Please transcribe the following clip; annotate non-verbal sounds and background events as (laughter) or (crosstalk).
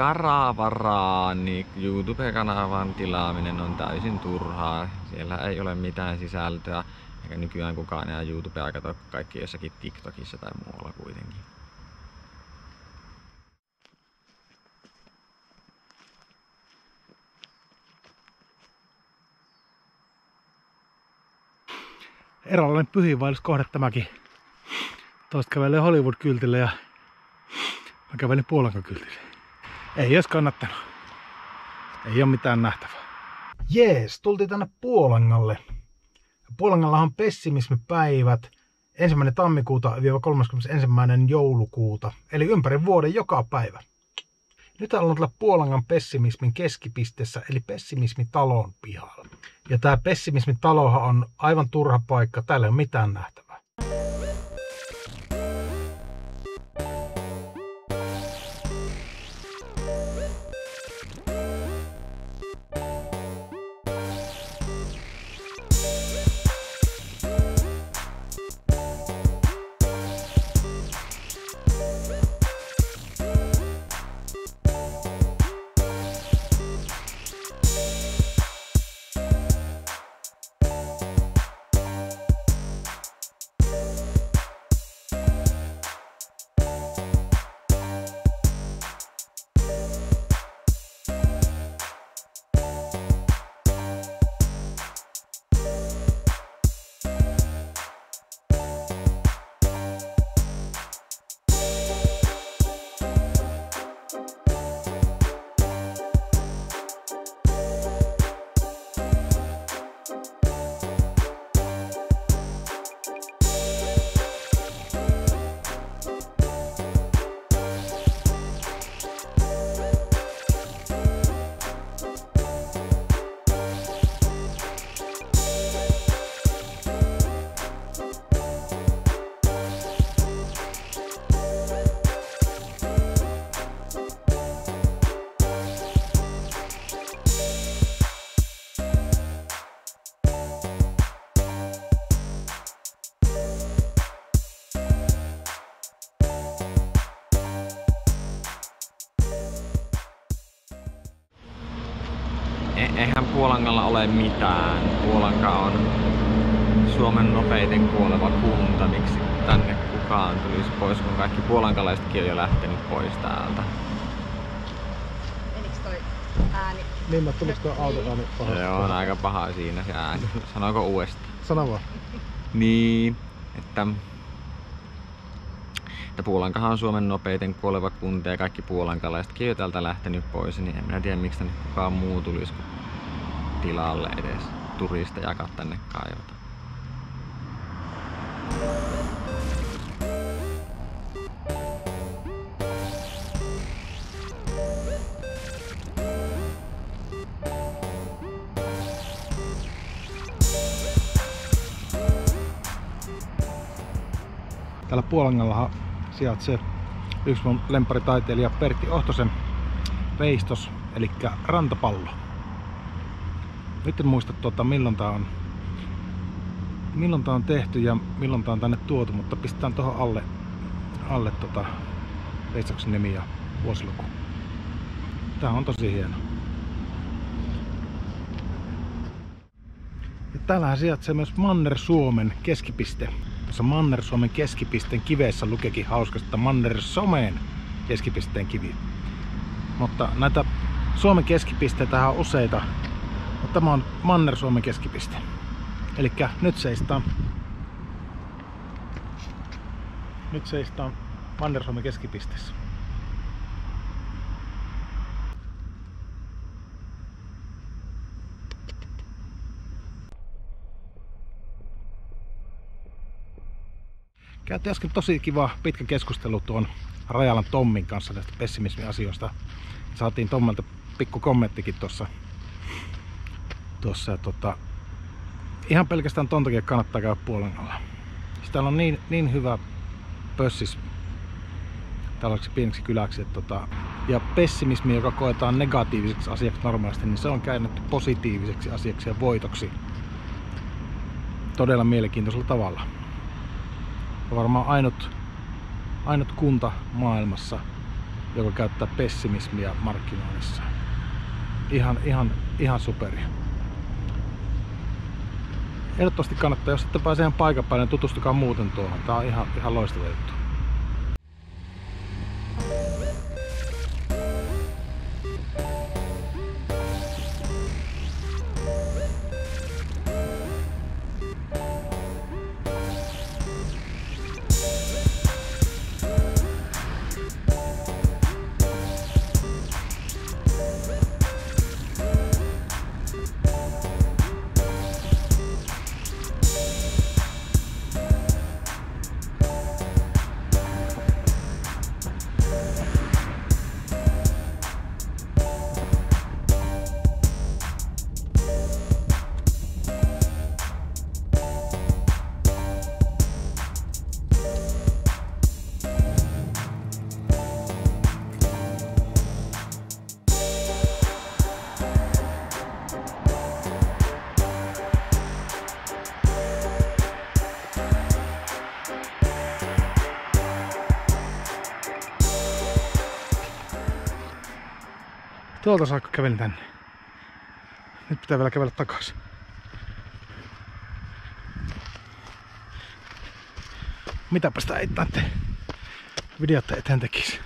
Karavaraa, niin YouTube-kanavan tilaaminen on täysin turhaa. Siellä ei ole mitään sisältöä, eikä nykyään kukaan enää YouTubea katso kaikki jossakin TikTokissa tai muualla kuitenkin. eräänlainen pyhiinvaelluskohde tämäkin. Toista kävelee Hollywood-kyltille ja mä kävelin Puolankan kyltille. Ei edes kannattanut. Ei ole mitään nähtävää. Jees, tultiin tänne Puolangalle. Puolangalla on pessimismipäivät ensimmäinen tammikuuta 31. joulukuuta, eli ympäri vuoden joka päivä. Nyt ollaan tuolla Puolangan pessimismin keskipisteessä, eli pessimismitalon pihalla. Ja tämä pessimismitalohan on aivan turha paikka, täällä ei ole mitään nähtävää. Eihän Puolangalla ole mitään. Puolanka on Suomen nopeiten kuoleva kunta. Miksi tänne kukaan tulisi pois, kun kaikki puolankalaisetkin on jo lähtenyt pois täältä? Menikö toi ääni? Niin, mä tuliko tuo auto ääni Se on aika paha siinä se ääni. Sanoiko uudestaan? Sano vaan. (laughs) Niin, että, että Puolankahan on Suomen nopeiten kuoleva kunta ja kaikki puolankalaisetkin on jo täältä lähtenyt pois, niin en minä tiedä miksi tänne kukaan muu tulisi kuin tilalle edes turista jakaa tänne kaivata. Täällä Puolangallahan sijaitsee yksi mun lemparitaiteilija Pertti Ohtosen veistos, eli rantapallo. Nyt en muista tuota, milloin tää on milloin tää on tehty ja milloin tää on tänne tuotu, mutta pistetään tuohon alle, alle tota, veistoksen nimi ja vuosiluku. Tää on tosi hieno. Ja täällähän sijaitsee myös Manner-Suomen keskipiste. Tuossa Manner-Suomen keskipisteen kiveessä lukeekin hauskasti, että Manner-Someen keskipisteen kivi. Mutta näitä Suomen keskipisteitä on useita, tämä on Manner-Suomen keskipiste. Eli nyt seistaan nyt seistaan Manner-Suomen keskipisteessä. Käytiin äsken tosi kiva pitkä keskustelu tuon Rajalan Tommin kanssa näistä pessimismiasioista. Saatiin Tommelta pikku kommenttikin tuossa. Tuossa tota, ihan pelkästään ton takia kannattaa käydä Puolangalla. Siis täällä on niin, niin hyvä pössis tällaiseksi pieneksi kyläksi. Että tota, ja pessimismi, joka koetaan negatiiviseksi asiaksi normaalisti, niin se on käännetty positiiviseksi asiaksi ja voitoksi todella mielenkiintoisella tavalla varmaan ainut, ainut kunta maailmassa, joka käyttää pessimismiä markkinoinnissa. Ihan, ihan, ihan superia. Ehdottomasti kannattaa, jos ette pääse ihan paikan päälle, niin tutustukaa muuten tuohon. Tää on ihan, ihan loistava juttu. Tuolta saakka kävelin tänne. Nyt pitää vielä kävellä takaisin. Mitäpä sitä ei videotta eteen tekisi.